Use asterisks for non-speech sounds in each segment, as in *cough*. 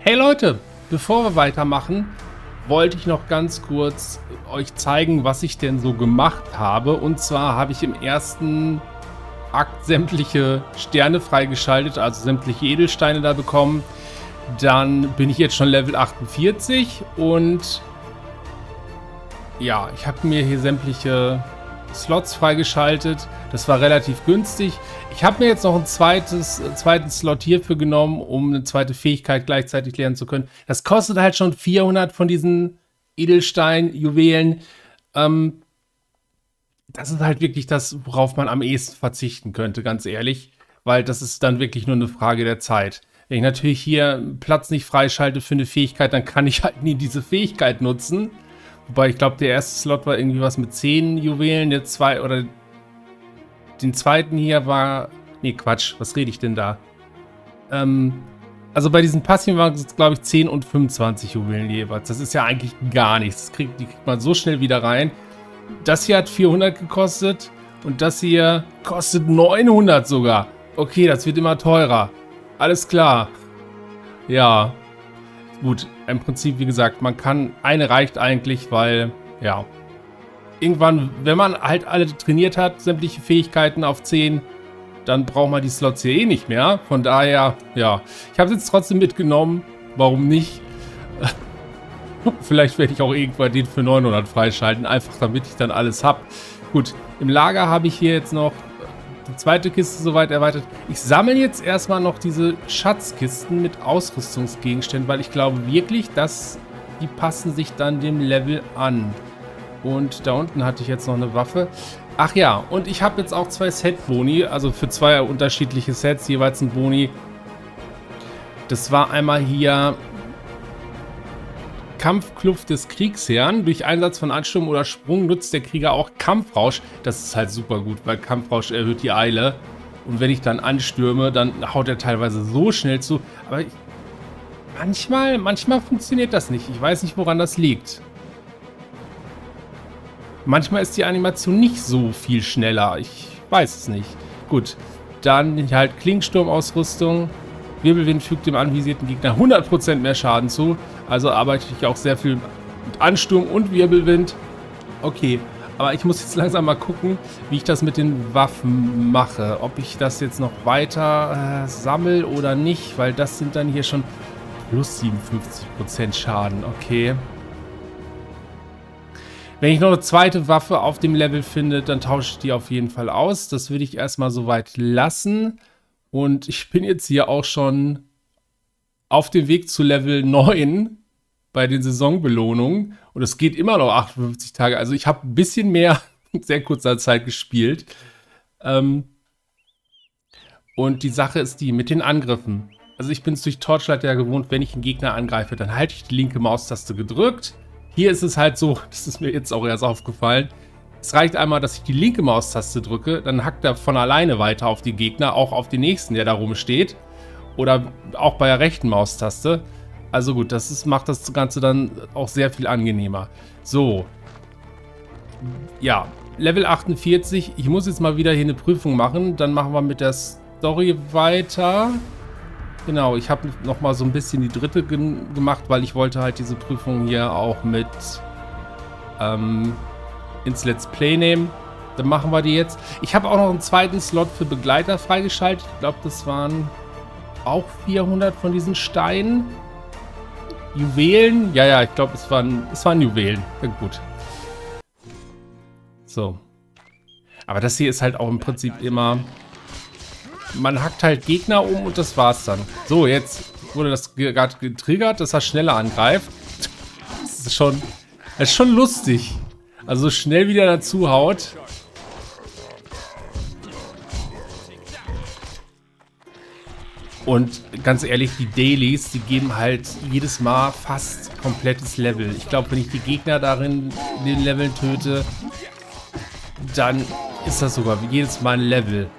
Hey Leute, bevor wir weitermachen, wollte ich noch ganz kurz euch zeigen, was ich denn so gemacht habe. Und zwar habe ich im ersten Akt sämtliche Sterne freigeschaltet, also sämtliche Edelsteine da bekommen. Dann bin ich jetzt schon Level 48 und ja, ich habe mir hier sämtliche Slots freigeschaltet. Das war relativ günstig. Ich habe mir jetzt noch ein zweites, äh, zweiten Slot hierfür genommen, um eine zweite Fähigkeit gleichzeitig lernen zu können. Das kostet halt schon 400 von diesen Edelstein-Juwelen. Ähm, das ist halt wirklich das, worauf man am ehesten verzichten könnte, ganz ehrlich. Weil das ist dann wirklich nur eine Frage der Zeit. Wenn ich natürlich hier Platz nicht freischalte für eine Fähigkeit, dann kann ich *laughs* halt nie diese Fähigkeit nutzen. Wobei ich glaube, der erste Slot war irgendwie was mit 10 Juwelen, der zwei oder den zweiten hier war. Nee, Quatsch, was rede ich denn da? Ähm, also bei diesen passiven waren es, glaube ich, 10 und 25 Juwelen jeweils. Das ist ja eigentlich gar nichts. Das kriegt, die kriegt man so schnell wieder rein. Das hier hat 400 gekostet und das hier kostet 900 sogar. Okay, das wird immer teurer. Alles klar. Ja, gut, im Prinzip, wie gesagt, man kann, eine reicht eigentlich, weil, ja, irgendwann, wenn man halt alle trainiert hat, sämtliche Fähigkeiten auf 10, dann braucht man die Slots hier eh nicht mehr. Von daher, ja, ich habe es jetzt trotzdem mitgenommen. Warum nicht? *laughs* Vielleicht werde ich auch irgendwann den für 900 freischalten, einfach damit ich dann alles habe. Gut, im Lager habe ich hier jetzt noch die zweite Kiste soweit erweitert. Ich sammle jetzt erstmal noch diese Schatzkisten mit Ausrüstungsgegenständen, weil ich glaube wirklich, dass die passen sich dann dem Level an. Und da unten hatte ich jetzt noch eine Waffe. Ach ja, und ich habe jetzt auch zwei Set-Boni, also für zwei unterschiedliche Sets jeweils ein Boni. Das war einmal hier Kampfkluft des Kriegsherrn. Durch Einsatz von Ansturm oder Sprung nutzt der Krieger auch Kampfrausch. Das ist halt super gut, weil Kampfrausch erhöht die Eile. Und wenn ich dann anstürme, dann haut er teilweise so schnell zu. Aber ich, manchmal, manchmal funktioniert das nicht. Ich weiß nicht, woran das liegt. Manchmal ist die Animation nicht so viel schneller. Ich weiß es nicht. Gut, dann halt Klingsturmausrüstung. Wirbelwind fügt dem anvisierten Gegner 100% mehr Schaden zu. Also arbeite ich auch sehr viel mit Ansturm und Wirbelwind. Okay, aber ich muss jetzt langsam mal gucken, wie ich das mit den Waffen mache. Ob ich das jetzt noch weiter äh, sammle oder nicht, weil das sind dann hier schon plus 57% Schaden. Okay. Wenn ich noch eine zweite Waffe auf dem Level finde, dann tausche ich die auf jeden Fall aus. Das würde ich erstmal soweit lassen. Und ich bin jetzt hier auch schon auf dem Weg zu Level 9 bei den Saisonbelohnungen. Und es geht immer noch 58 Tage. Also ich habe ein bisschen mehr in *laughs* sehr kurzer Zeit gespielt. Ähm und die Sache ist die mit den Angriffen. Also ich bin es durch Torchlight ja gewohnt, wenn ich einen Gegner angreife, dann halte ich die linke Maustaste gedrückt. Hier ist es halt so, *laughs* das ist mir jetzt auch erst aufgefallen, es reicht einmal, dass ich die linke Maustaste drücke, dann hackt er von alleine weiter auf die Gegner, auch auf den nächsten, der da rumsteht. Oder auch bei der rechten Maustaste. Also gut, das ist, macht das Ganze dann auch sehr viel angenehmer. So. Ja, Level 48. Ich muss jetzt mal wieder hier eine Prüfung machen. Dann machen wir mit der Story weiter. Genau, ich habe nochmal so ein bisschen die dritte gemacht, weil ich wollte halt diese Prüfung hier auch mit... Ähm, ins Let's Play nehmen. Dann machen wir die jetzt. Ich habe auch noch einen zweiten Slot für Begleiter freigeschaltet. Ich glaube, das waren auch 400 von diesen Steinen. Juwelen? Ja, ja, ich glaube, es waren, es waren Juwelen. Ja, gut. So. Aber das hier ist halt auch im Prinzip immer... Man hackt halt Gegner um und das war's dann. So, jetzt wurde das gerade getriggert, dass er schneller angreift. Das ist schon... Das ist schon lustig. Also schnell wieder dazu haut. Und ganz ehrlich, die Dailies, die geben halt jedes Mal fast komplettes Level. Ich glaube, wenn ich die Gegner darin den Leveln töte, dann ist das sogar jedes Mal ein Level.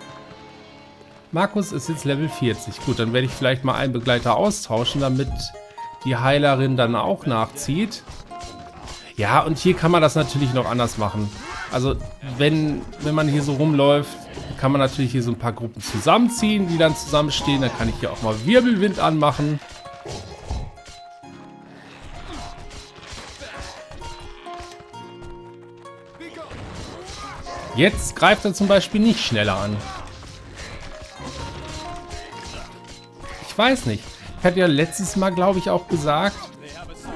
Markus ist jetzt Level 40. Gut, dann werde ich vielleicht mal einen Begleiter austauschen, damit die Heilerin dann auch nachzieht. Ja, und hier kann man das natürlich noch anders machen. Also, wenn, wenn man hier so rumläuft, kann man natürlich hier so ein paar Gruppen zusammenziehen, die dann zusammenstehen. Dann kann ich hier auch mal Wirbelwind anmachen. Jetzt greift er zum Beispiel nicht schneller an. Weiß nicht. Ich hatte ja letztes Mal, glaube ich, auch gesagt,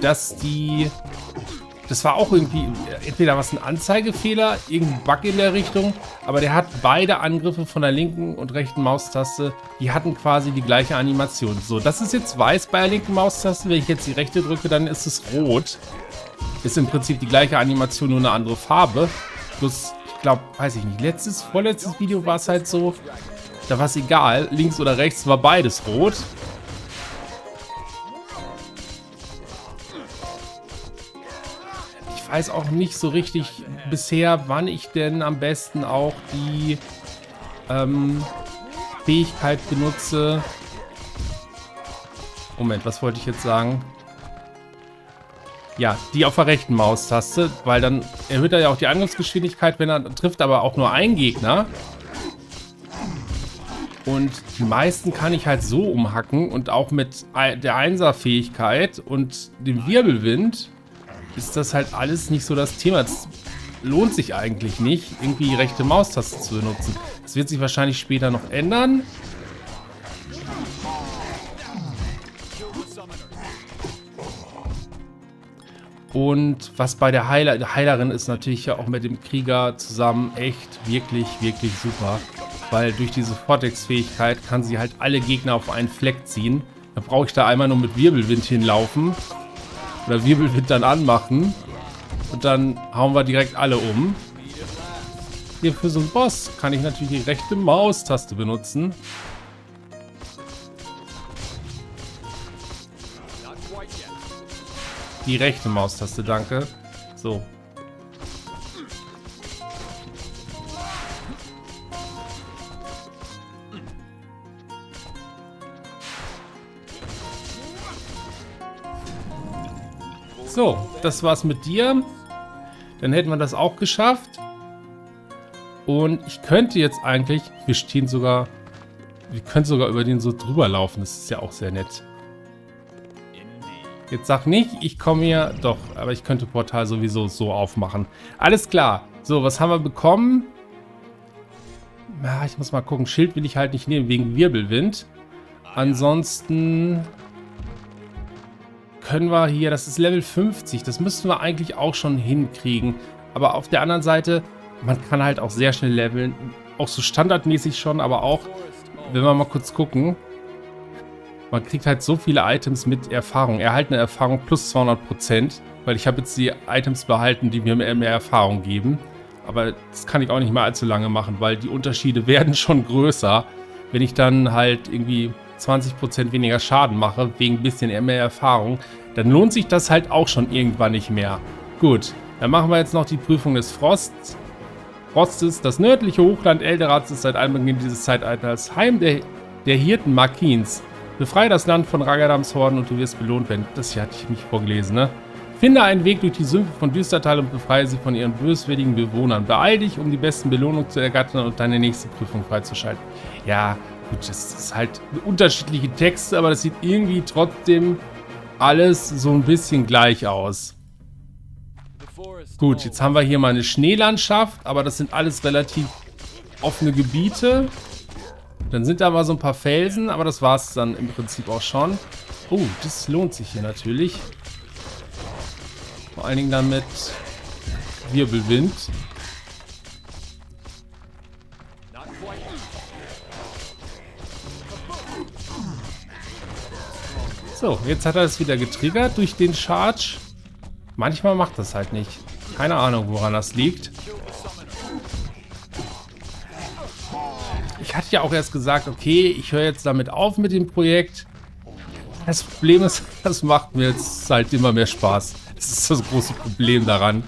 dass die... Das war auch irgendwie entweder was ein Anzeigefehler, irgendein Bug in der Richtung, aber der hat beide Angriffe von der linken und rechten Maustaste, die hatten quasi die gleiche Animation. So, das ist jetzt weiß bei der linken Maustaste, wenn ich jetzt die rechte drücke, dann ist es rot. Ist im Prinzip die gleiche Animation, nur eine andere Farbe. Plus, ich glaube, weiß ich nicht, letztes, vorletztes Video war es halt so, da war es egal, links oder rechts war beides rot. Ich weiß auch nicht so richtig bisher, wann ich denn am besten auch die ähm, Fähigkeit benutze. Moment, was wollte ich jetzt sagen? Ja, die auf der rechten Maustaste, weil dann erhöht er ja auch die Angriffsgeschwindigkeit, wenn er trifft aber auch nur einen Gegner. Und die meisten kann ich halt so umhacken und auch mit der Einser-Fähigkeit und dem Wirbelwind ist das halt alles nicht so das Thema. Es lohnt sich eigentlich nicht, irgendwie die rechte Maustaste zu benutzen. Das wird sich wahrscheinlich später noch ändern. Und was bei der Heiler, Heilerin ist natürlich ja auch mit dem Krieger zusammen echt wirklich, wirklich super. Weil durch diese Vortex-Fähigkeit kann sie halt alle Gegner auf einen Fleck ziehen. Da brauche ich da einmal nur mit Wirbelwind hinlaufen. Oder Wirbelwind dann anmachen. Und dann hauen wir direkt alle um. Hier für so einen Boss kann ich natürlich die rechte Maustaste benutzen. Die rechte Maustaste, danke. So. So, das war's mit dir. Dann hätten wir das auch geschafft. Und ich könnte jetzt eigentlich, wir stehen sogar, wir können sogar über den so drüber laufen. Das ist ja auch sehr nett. Jetzt sag nicht, ich komme hier... Doch, aber ich könnte Portal sowieso so aufmachen. Alles klar. So, was haben wir bekommen? Ja, ich muss mal gucken. Schild will ich halt nicht nehmen, wegen Wirbelwind. Ansonsten können wir hier... Das ist Level 50. Das müssten wir eigentlich auch schon hinkriegen. Aber auf der anderen Seite, man kann halt auch sehr schnell leveln. Auch so standardmäßig schon, aber auch, wenn wir mal kurz gucken... Man kriegt halt so viele Items mit Erfahrung. Erhaltene Erfahrung plus 200%. Weil ich habe jetzt die Items behalten, die mir mehr, mehr Erfahrung geben. Aber das kann ich auch nicht mehr allzu lange machen, weil die Unterschiede *laughs* werden schon größer. Wenn ich dann halt irgendwie 20% weniger Schaden mache, wegen ein bisschen mehr Erfahrung, dann lohnt sich das halt auch schon irgendwann nicht mehr. Gut, dann machen wir jetzt noch die Prüfung des Frosts. Frostes, das nördliche Hochland Elderats ist seit Anbeginn dieses Zeitalters Heim der, der Hirten Markins. Befreie das Land von Ragadams Horden und du wirst belohnt werden. Das hier hatte ich nicht vorgelesen, ne? Finde einen Weg durch die Sümpfe von Düstertal und befreie sie von ihren böswilligen Bewohnern. Beeil dich, um die besten Belohnungen zu ergattern und deine nächste Prüfung freizuschalten. Ja, gut, das ist halt unterschiedliche Texte, aber das sieht irgendwie trotzdem alles so ein bisschen gleich aus. Gut, jetzt haben wir hier mal eine Schneelandschaft, aber das sind alles relativ offene Gebiete. Dann sind da mal so ein paar Felsen, aber das war es dann im Prinzip auch schon. Oh, das lohnt sich hier natürlich. Vor allen Dingen dann mit Wirbelwind. So, jetzt hat er es wieder getriggert durch den Charge. Manchmal macht das halt nicht. Keine Ahnung, woran das liegt. ich hatte ja auch erst gesagt, okay, ich höre jetzt damit auf mit dem Projekt. Das Problem ist, *laughs* das macht mir jetzt halt immer mehr Spaß. Das ist das große Problem daran.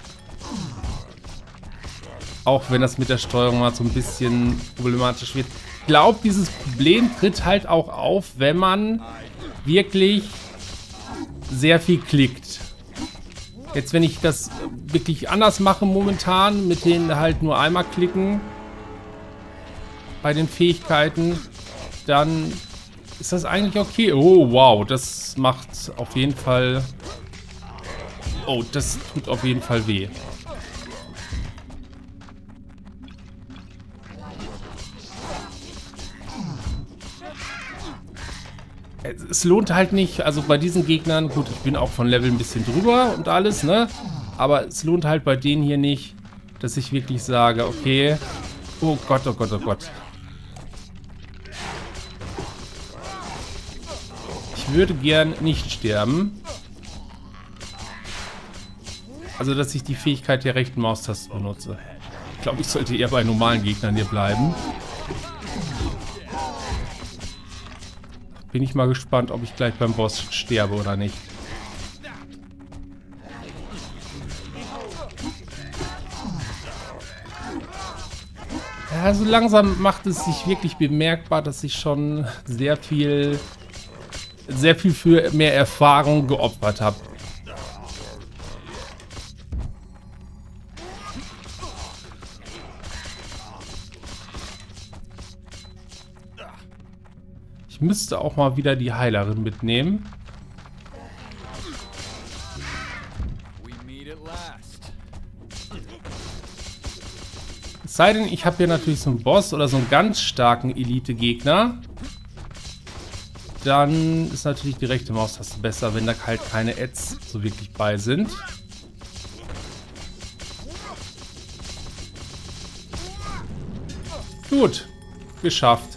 Auch wenn das mit der Steuerung mal so ein bisschen problematisch wird. Ich glaube, dieses Problem tritt halt auch auf, wenn man wirklich sehr viel klickt. Jetzt, wenn ich das wirklich anders mache momentan, mit denen halt nur einmal klicken, bei den Fähigkeiten, dann ist das eigentlich okay. Oh, wow, das macht auf jeden Fall... Oh, das tut auf jeden Fall weh. Es lohnt halt nicht, also bei diesen Gegnern, gut, ich bin auch von Level ein bisschen drüber und alles, ne? Aber es lohnt halt bei denen hier nicht, dass ich wirklich sage, okay, oh Gott, oh Gott, oh Gott. Ich würde gern nicht sterben. Also, dass ich die Fähigkeit der rechten Maustaste benutze. Ich glaube, ich sollte eher bei normalen Gegnern hier bleiben. Bin ich mal gespannt, ob ich gleich beim Boss sterbe oder nicht. Ja, so langsam macht es sich wirklich bemerkbar, dass ich schon sehr viel, sehr viel für mehr Erfahrung geopfert habe. Ich müsste auch mal wieder die Heilerin mitnehmen. Es sei denn, ich habe hier natürlich so einen Boss oder so einen ganz starken Elite-Gegner. Dann ist natürlich die rechte Maustaste besser, wenn da halt keine Ads so wirklich bei sind. Gut, geschafft.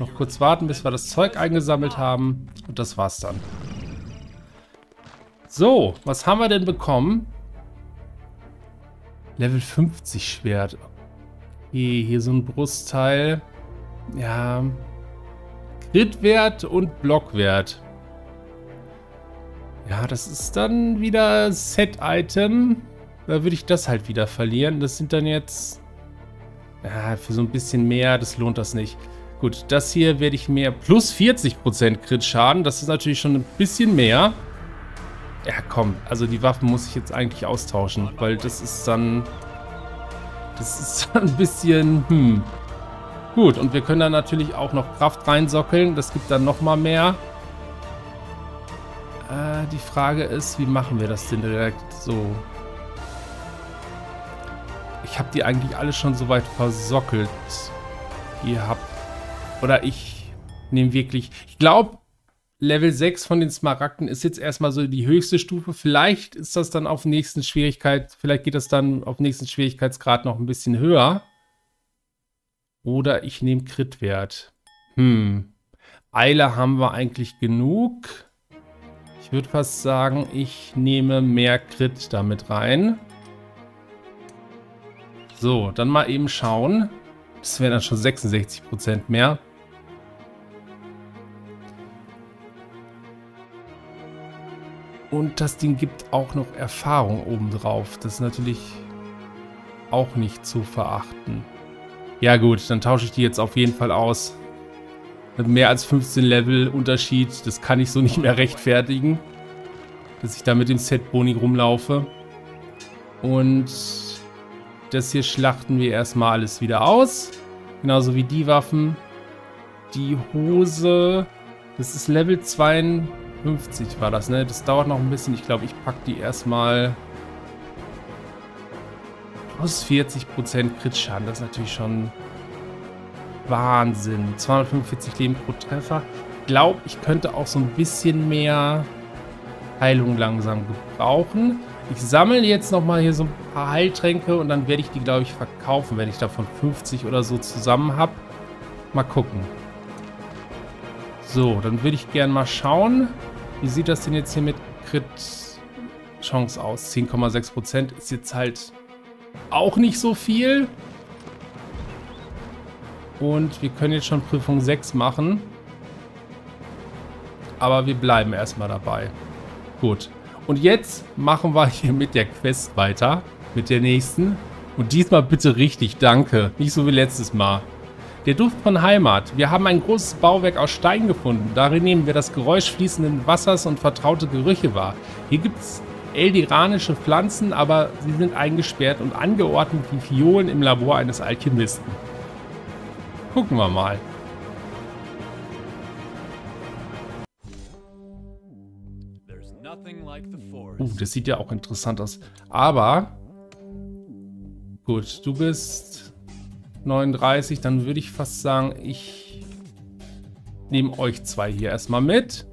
Noch kurz warten, bis wir das Zeug eingesammelt haben. Und das war's dann. So, was haben wir denn bekommen? Level 50 Schwert. Okay, hier so ein Brustteil. Ja. Crit-Wert und Blockwert. Ja, das ist dann wieder Set-Item. Da würde ich das halt wieder verlieren. Das sind dann jetzt... Ja, für so ein bisschen mehr, das lohnt das nicht. Gut, das hier werde ich mehr. Plus 40% Crit-Schaden. Das ist natürlich schon ein bisschen mehr. Ja, komm. Also die Waffen muss ich jetzt eigentlich austauschen. Weil das ist dann... Das ist *laughs* ein bisschen... Hm. Gut, und wir können dann natürlich auch noch Kraft reinsockeln. Das gibt dann nochmal mehr. Äh, die Frage ist, wie machen wir das denn direkt so? Ich habe die eigentlich alle schon soweit versockelt. Ihr habt oder ich nehme wirklich... Ich glaube, Level 6 von den Smaragden ist jetzt erstmal so die höchste Stufe. Vielleicht ist das dann auf nächsten Schwierigkeit... Vielleicht geht das dann auf nächsten Schwierigkeitsgrad noch ein bisschen höher. Oder ich nehme Crit-Wert. Hm. Eile haben wir eigentlich genug. Ich würde fast sagen, ich nehme mehr Crit damit rein. So, dann mal eben schauen. Das wäre dann schon 66% mehr. Und das Ding gibt auch noch Erfahrung obendrauf. Das ist natürlich auch nicht zu verachten. Ja gut, dann tausche ich die jetzt auf jeden Fall aus. Mit mehr als 15 Level Unterschied, das kann ich so nicht mehr rechtfertigen. Dass ich da mit dem Set Boni rumlaufe. Und das hier schlachten wir erstmal alles wieder aus. Genauso wie die Waffen. Die Hose, das ist Level 2. 50 war das, ne? Das dauert noch ein bisschen. Ich glaube, ich packe die erstmal plus 40% Crit-Schaden. Das ist natürlich schon Wahnsinn. 245 Leben pro Treffer. Ich glaube, ich könnte auch so ein bisschen mehr Heilung langsam gebrauchen. Ich sammle jetzt nochmal hier so ein paar Heiltränke und dann werde ich die, glaube ich, verkaufen, wenn ich davon 50 oder so zusammen habe. Mal gucken. So, dann würde ich gerne mal schauen. Wie sieht das denn jetzt hier mit Crit-Chance aus? 10,6% ist jetzt halt auch nicht so viel. Und wir können jetzt schon Prüfung 6 machen. Aber wir bleiben erstmal dabei. Gut. Und jetzt machen wir hier mit der Quest weiter. Mit der nächsten. Und diesmal bitte richtig, danke. Nicht so wie letztes Mal. Der Duft von Heimat. Wir haben ein großes Bauwerk aus Stein gefunden. Darin nehmen wir das Geräusch fließenden Wassers und vertraute Gerüche wahr. Hier gibt es eldiranische Pflanzen, aber sie sind eingesperrt und angeordnet wie Fiolen im Labor eines Alchemisten. Gucken wir mal. Uh, das sieht ja auch interessant aus. Aber, gut, du bist 39, dann würde ich fast sagen, ich nehme euch zwei hier erstmal mit.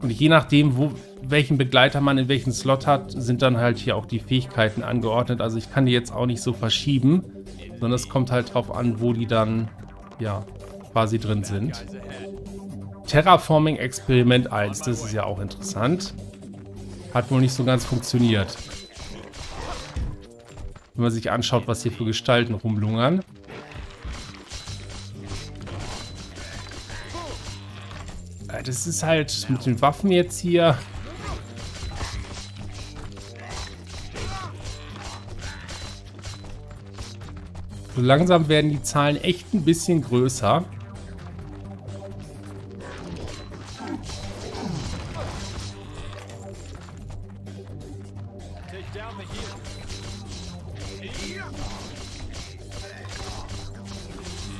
Und je nachdem, wo, welchen Begleiter man in welchen Slot hat, sind dann halt hier auch die Fähigkeiten angeordnet. Also ich kann die jetzt auch nicht so verschieben, sondern es kommt halt drauf an, wo die dann, ja, quasi drin sind. Terraforming Experiment 1, das ist ja auch interessant. Hat wohl nicht so ganz funktioniert. Wenn man sich anschaut, was hier für Gestalten rumlungern. Das ist halt mit den Waffen jetzt hier. So langsam werden die Zahlen echt ein bisschen größer.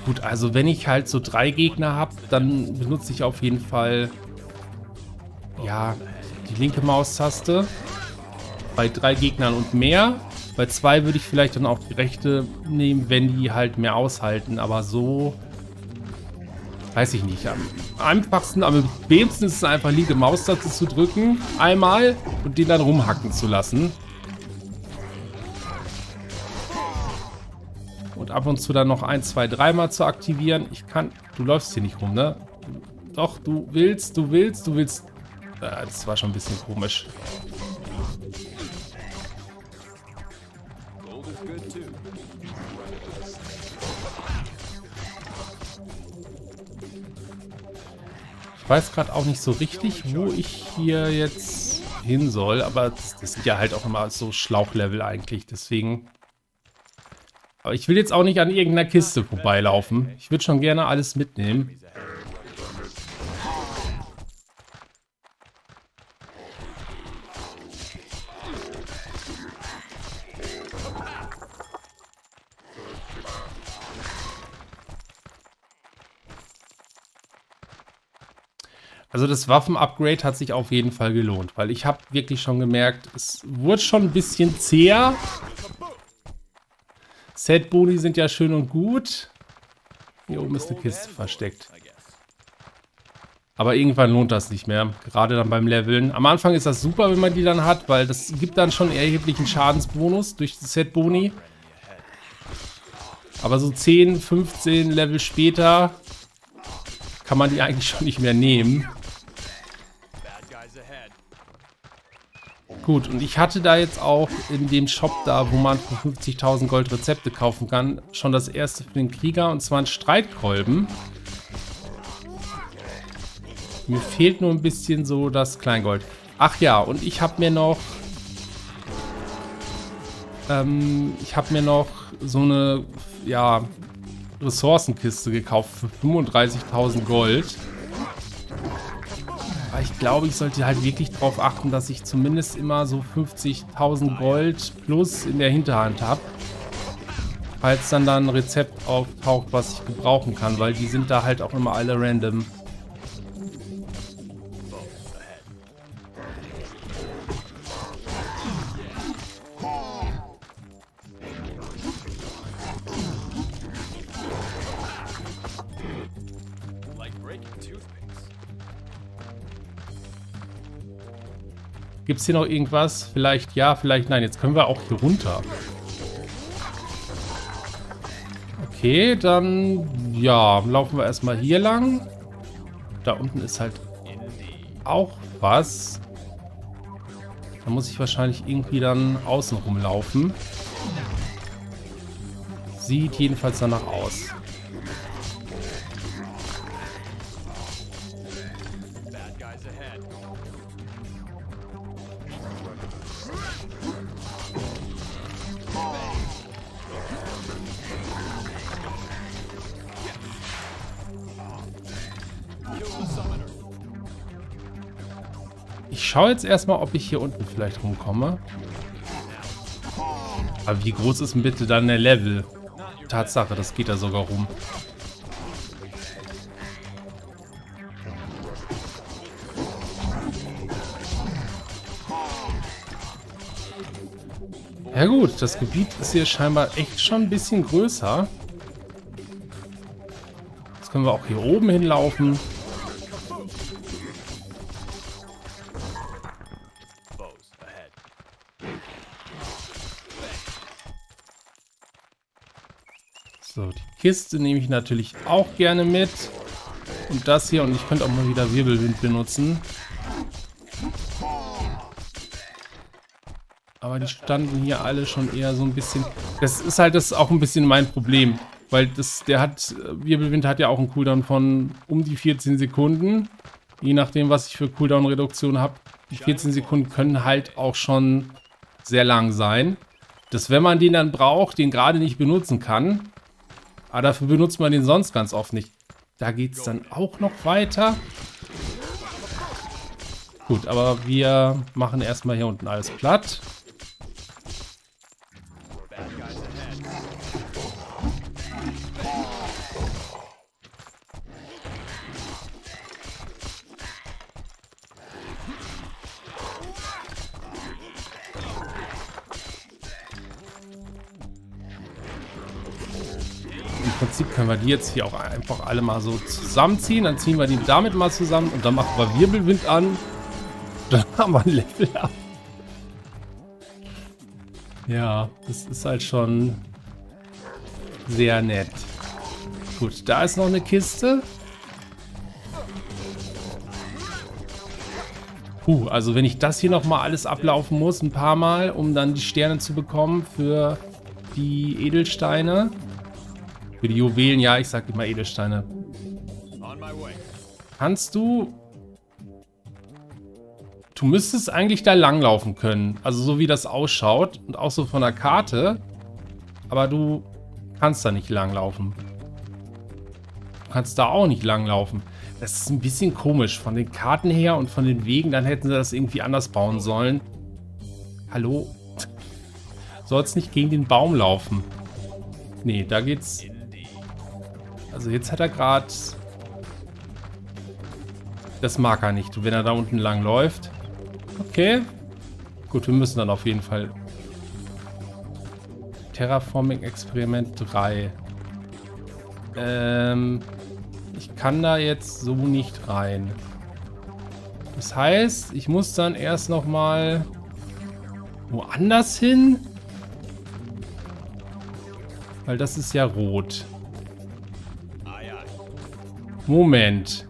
Gut, also wenn ich halt so drei Gegner habe, dann benutze ich auf jeden Fall ja, die linke Maustaste. Bei drei Gegnern und mehr. Bei zwei würde ich vielleicht dann auch die rechte nehmen, wenn die halt mehr aushalten. Aber so weiß ich nicht. Am einfachsten, am bequemsten ist es einfach linke Maustaste zu drücken. Einmal und den dann rumhacken zu lassen. Ab und zu dann noch ein, zwei, dreimal zu aktivieren. Ich kann... Du läufst hier nicht rum, ne? Doch, du willst, du willst, du willst... Äh, das war schon ein bisschen komisch. Ich weiß gerade auch nicht so richtig, wo ich hier jetzt hin soll, aber das, das sind ja halt auch immer so Schlauchlevel eigentlich, deswegen aber ich will jetzt auch nicht an irgendeiner Kiste vorbeilaufen. Ich würde schon gerne alles mitnehmen. Also das Waffen-Upgrade hat sich auf jeden Fall gelohnt, weil ich habe wirklich schon gemerkt, es wurde schon ein bisschen zäher, Set-Boni sind ja schön und gut. Hier oben ist eine Kiste versteckt. Aber irgendwann lohnt das nicht mehr. Gerade dann beim Leveln. Am Anfang ist das super, wenn man die dann hat, weil das gibt dann schon erheblichen Schadensbonus durch die Set-Boni. Aber so 10, 15 Level später kann man die eigentlich schon nicht mehr nehmen. Gut, und ich hatte da jetzt auch in dem Shop da, wo man für 50.000 Gold Rezepte kaufen kann, schon das erste für den Krieger, und zwar ein Streitkolben. Mir fehlt nur ein bisschen so das Kleingold. Ach ja, und ich habe mir noch... Ähm, ich habe mir noch so eine, ja, Ressourcenkiste gekauft für 35.000 Gold. Glaube, ich sollte halt wirklich darauf achten, dass ich zumindest immer so 50.000 Gold plus in der Hinterhand habe. Falls dann da ein Rezept auftaucht, was ich gebrauchen kann, weil die sind da halt auch immer alle random. Gibt es hier noch irgendwas? Vielleicht ja, vielleicht nein. Jetzt können wir auch hier runter. Okay, dann ja, laufen wir erstmal hier lang. Da unten ist halt auch was. Da muss ich wahrscheinlich irgendwie dann außen rumlaufen. Sieht jedenfalls danach aus. Schaue jetzt erstmal, ob ich hier unten vielleicht rumkomme. Aber wie groß ist denn bitte dann der Level? Tatsache, das geht da sogar rum. Ja gut, das Gebiet ist hier scheinbar echt schon ein bisschen größer. Jetzt können wir auch hier oben hinlaufen. Kiste nehme ich natürlich auch gerne mit. Und das hier. Und ich könnte auch mal wieder Wirbelwind benutzen. Aber die standen hier alle schon eher so ein bisschen... Das ist halt das auch ein bisschen mein Problem. Weil das, der hat... Wirbelwind hat ja auch einen Cooldown von um die 14 Sekunden. Je nachdem, was ich für Cooldown-Reduktion habe. Die 14 Sekunden können halt auch schon sehr lang sein. Dass wenn man den dann braucht, den gerade nicht benutzen kann. Aber dafür benutzt man den sonst ganz oft nicht. Da geht es dann auch noch weiter. Gut, aber wir machen erstmal hier unten alles platt. Prinzip können wir die jetzt hier auch einfach alle mal so zusammenziehen. Dann ziehen wir die damit mal zusammen und dann machen wir Wirbelwind an. *laughs* Dann haben wir ein Level ab. Ja, das ist halt schon sehr nett. Gut, da ist noch eine Kiste. Puh, also wenn ich das hier nochmal alles ablaufen muss, ein paar Mal, um dann die Sterne zu bekommen für die Edelsteine, für die Juwelen, ja, ich sag immer Edelsteine. Kannst du... Du müsstest eigentlich da langlaufen können. Also so wie das ausschaut. Und auch so von der Karte. Aber du kannst da nicht langlaufen. Du kannst da auch nicht langlaufen. Das ist ein bisschen komisch. Von den Karten her und von den Wegen, dann hätten sie das irgendwie anders bauen sollen. Hallo? *laughs* Sollst nicht gegen den Baum laufen. Nee, da geht's also jetzt hat er gerade... Das mag er nicht, wenn er da unten lang läuft. Okay. Gut, wir müssen dann auf jeden Fall... Terraforming Experiment 3. Ähm... Ich kann da jetzt so nicht rein. Das heißt, ich muss dann erst nochmal woanders hin. Weil das ist ja rot. Moment.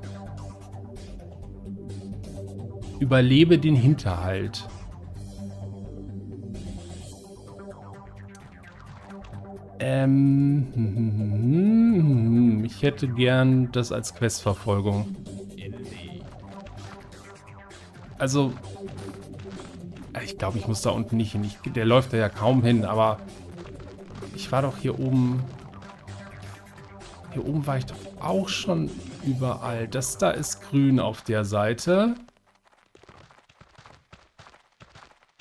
Überlebe den Hinterhalt. Ähm, *laughs* ich hätte gern das als Questverfolgung. Also, ich glaube, ich muss da unten nicht hin. Ich, der läuft da ja kaum hin, aber ich war doch hier oben. Hier oben war ich doch auch schon überall. Das da ist grün auf der Seite.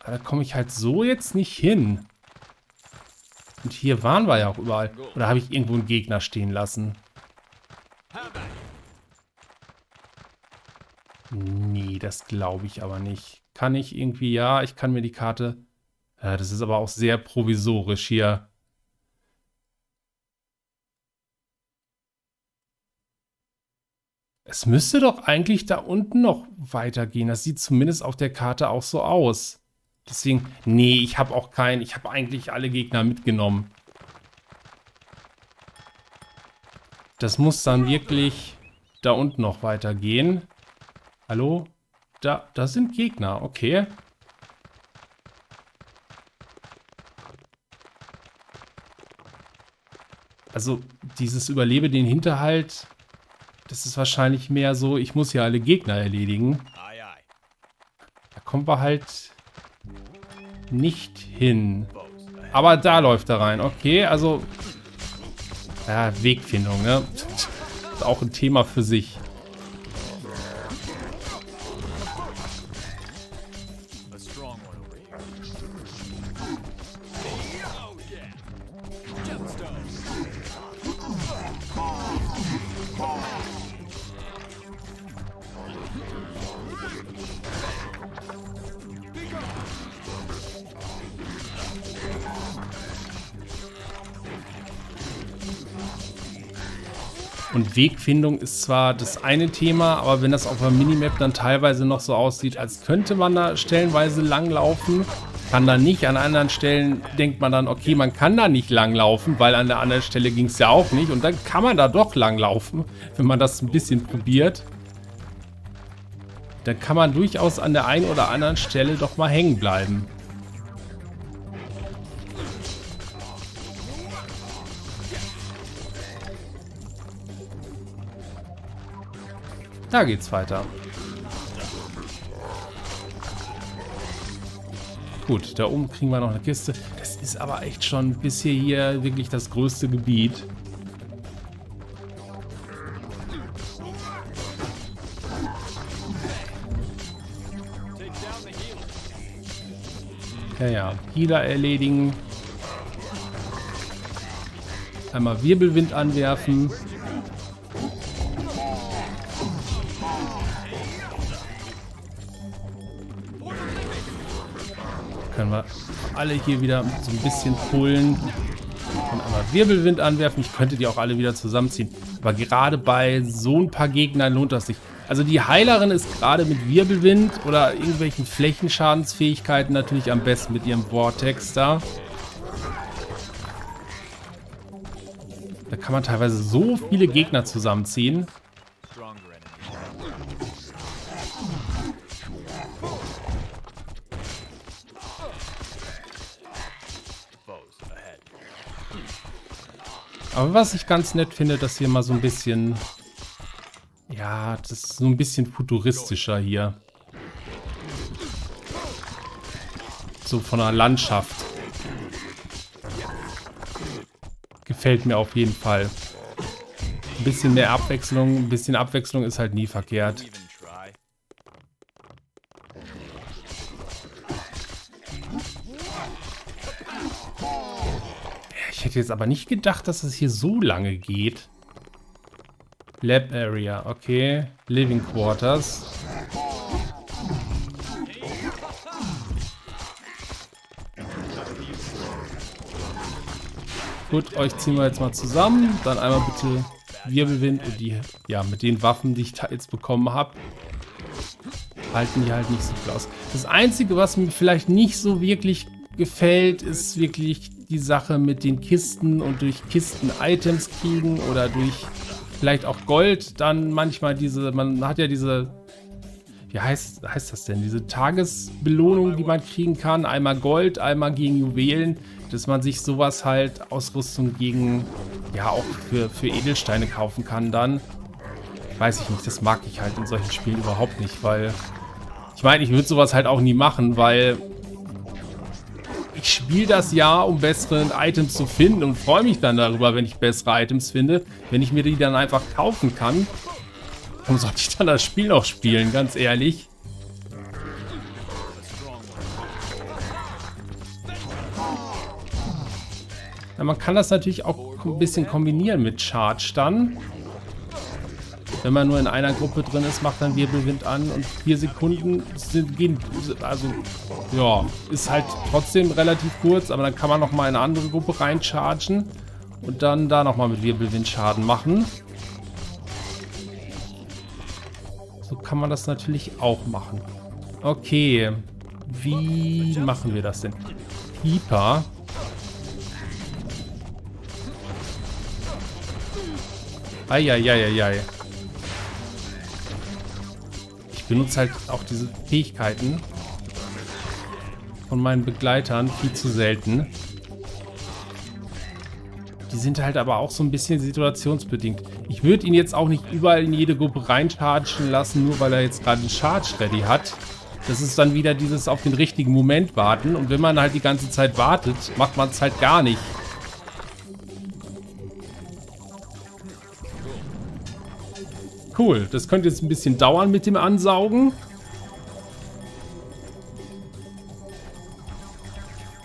Aber da komme ich halt so jetzt nicht hin. Und hier waren wir ja auch überall. Oder habe ich irgendwo einen Gegner stehen lassen? Nee, das glaube ich aber nicht. Kann ich irgendwie, ja, ich kann mir die Karte... Ja, das ist aber auch sehr provisorisch hier. Es müsste doch eigentlich da unten noch weitergehen. Das sieht zumindest auf der Karte auch so aus. Deswegen, nee, ich habe auch keinen. Ich habe eigentlich alle Gegner mitgenommen. Das muss dann wirklich da unten noch weitergehen. Hallo? Da, da sind Gegner, okay. Also dieses Überlebe den Hinterhalt das ist wahrscheinlich mehr so, ich muss ja alle Gegner erledigen. Da kommen wir halt nicht hin. Aber da läuft er rein. Okay, also... Ja, Wegfindung, ne? *laughs* Ist auch ein Thema für sich. Wegfindung ist zwar das eine Thema, aber wenn das auf der Minimap dann teilweise noch so aussieht, als könnte man da stellenweise langlaufen, kann da nicht. An anderen Stellen denkt man dann, okay, man kann da nicht langlaufen, weil an der anderen Stelle ging es ja auch nicht. Und dann kann man da doch langlaufen, wenn man das ein bisschen probiert. Dann kann man durchaus an der einen oder anderen Stelle doch mal hängen bleiben. Da geht's weiter. Gut, da oben kriegen wir noch eine Kiste. Das ist aber echt schon bis hier wirklich das größte Gebiet. Ja, ja. Healer erledigen. Einmal Wirbelwind anwerfen. Können wir alle hier wieder so ein bisschen pullen. Und einmal Wirbelwind anwerfen. Ich könnte die auch alle wieder zusammenziehen. Aber gerade bei so ein paar Gegnern lohnt das sich. Also die Heilerin ist gerade mit Wirbelwind oder irgendwelchen Flächenschadensfähigkeiten natürlich am besten mit ihrem Vortex da. Da kann man teilweise so viele Gegner zusammenziehen. Aber was ich ganz nett finde, dass hier mal so ein bisschen... Ja, das ist so ein bisschen futuristischer hier. So von der Landschaft. Gefällt mir auf jeden Fall. Ein bisschen mehr Abwechslung, ein bisschen Abwechslung ist halt nie verkehrt. Hätte jetzt aber nicht gedacht, dass es hier so lange geht. Lab Area, okay. Living Quarters. Gut, euch ziehen wir jetzt mal zusammen. Dann einmal bitte Wirbelwind und die, ja, mit den Waffen, die ich jetzt bekommen habe, halten die halt nicht so viel aus. Das Einzige, was mir vielleicht nicht so wirklich gefällt, ist wirklich die Sache mit den Kisten und durch Kisten Items kriegen oder durch vielleicht auch Gold dann manchmal diese, man hat ja diese, wie heißt, heißt das denn, diese Tagesbelohnung, die man kriegen kann, einmal Gold, einmal gegen Juwelen, dass man sich sowas halt, Ausrüstung gegen, ja auch für, für Edelsteine kaufen kann dann. Weiß ich nicht, das mag ich halt in solchen Spielen überhaupt nicht, weil ich meine, ich würde sowas halt auch nie machen, weil ich spiele das ja, um bessere Items zu finden und freue mich dann darüber, wenn ich bessere Items finde. Wenn ich mir die dann einfach kaufen kann. Warum sollte ich dann das Spiel noch spielen, ganz ehrlich? Ja, man kann das natürlich auch ein bisschen kombinieren mit Charge dann. Wenn man nur in einer Gruppe drin ist, macht dann Wirbelwind an und vier Sekunden sind, gehen, also ja, ist halt trotzdem relativ kurz, aber dann kann man nochmal in eine andere Gruppe reinchargen und dann da nochmal mit Wirbelwind Schaden machen. So kann man das natürlich auch machen. Okay, wie machen wir das denn? Pieper. Eieieiei benutze halt auch diese Fähigkeiten von meinen Begleitern viel zu selten. Die sind halt aber auch so ein bisschen situationsbedingt. Ich würde ihn jetzt auch nicht überall in jede Gruppe reinchargen lassen, nur weil er jetzt gerade einen Charge ready hat. Das ist dann wieder dieses auf den richtigen Moment warten. Und wenn man halt die ganze Zeit wartet, macht man es halt gar nicht. Cool, das könnte jetzt ein bisschen dauern mit dem Ansaugen.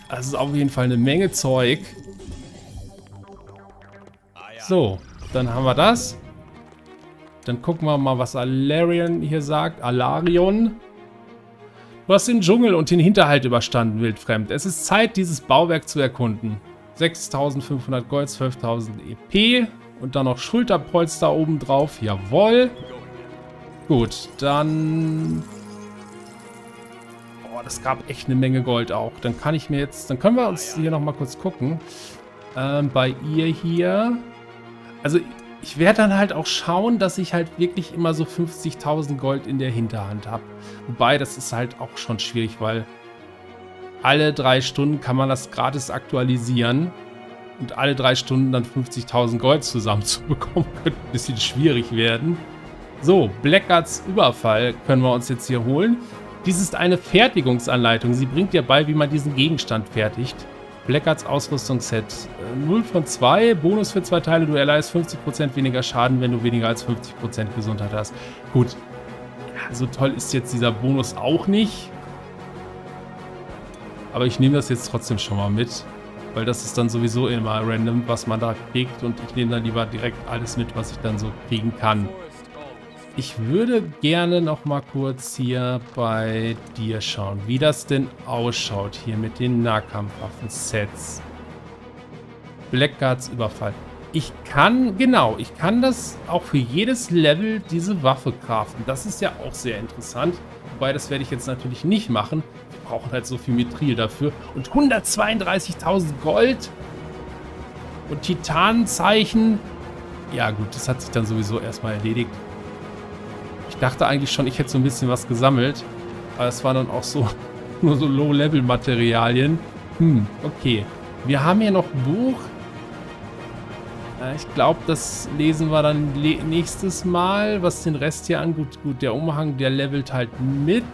Das ist auf jeden Fall eine Menge Zeug. So, dann haben wir das. Dann gucken wir mal, was Alarion hier sagt. Alarion. Du hast den Dschungel und den Hinterhalt überstanden, wildfremd. Es ist Zeit, dieses Bauwerk zu erkunden. 6500 Gold, 12.000 EP Und dann noch Schulterpolster oben drauf. Jawohl. Gut, dann... Boah, das gab echt eine Menge Gold auch. Dann kann ich mir jetzt... Dann können wir uns hier nochmal kurz gucken. Ähm, bei ihr hier... Also ich werde dann halt auch schauen, dass ich halt wirklich immer so 50.000 Gold in der Hinterhand habe. Wobei, das ist halt auch schon schwierig, weil alle drei Stunden kann man das gratis aktualisieren. Und alle drei Stunden dann 50.000 Gold zusammenzubekommen, *laughs* könnte ein bisschen schwierig werden. So, Blackguards Überfall können wir uns jetzt hier holen. Dies ist eine Fertigungsanleitung. Sie bringt dir bei, wie man diesen Gegenstand fertigt. Blackguards Ausrüstungsset. 0 äh, von 2, Bonus für zwei Teile. Du erleidest 50% weniger Schaden, wenn du weniger als 50% Gesundheit hast. Gut, so toll ist jetzt dieser Bonus auch nicht. Aber ich nehme das jetzt trotzdem schon mal mit. Weil das ist dann sowieso immer random, was man da kriegt. Und ich nehme dann lieber direkt alles mit, was ich dann so kriegen kann. Ich würde gerne noch mal kurz hier bei dir schauen, wie das denn ausschaut hier mit den Nahkampfwaffen-Sets. Blackguards Überfall. Ich kann, genau, ich kann das auch für jedes Level diese Waffe craften. Das ist ja auch sehr interessant. Wobei, das werde ich jetzt natürlich nicht machen. Brauchen halt so viel Mithril dafür. Und 132.000 Gold und Titanzeichen. Ja gut, das hat sich dann sowieso erstmal erledigt dachte eigentlich schon, ich hätte so ein bisschen was gesammelt. Aber es waren dann auch so *laughs* nur so Low-Level-Materialien. Hm, okay. Wir haben hier noch ein Buch. Ich glaube, das lesen wir dann nächstes Mal, was den Rest hier angeht. Gut, der Umhang, der levelt halt mit.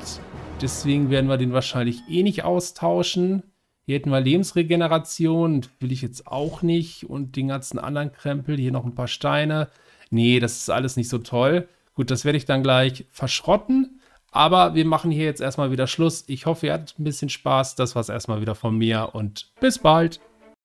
Deswegen werden wir den wahrscheinlich eh nicht austauschen. Hier hätten wir Lebensregeneration. Will ich jetzt auch nicht. Und den ganzen anderen Krempel. Hier noch ein paar Steine. Nee, das ist alles nicht so toll. Gut, das werde ich dann gleich verschrotten. Aber wir machen hier jetzt erstmal wieder Schluss. Ich hoffe, ihr hattet ein bisschen Spaß. Das war es erstmal wieder von mir und bis bald.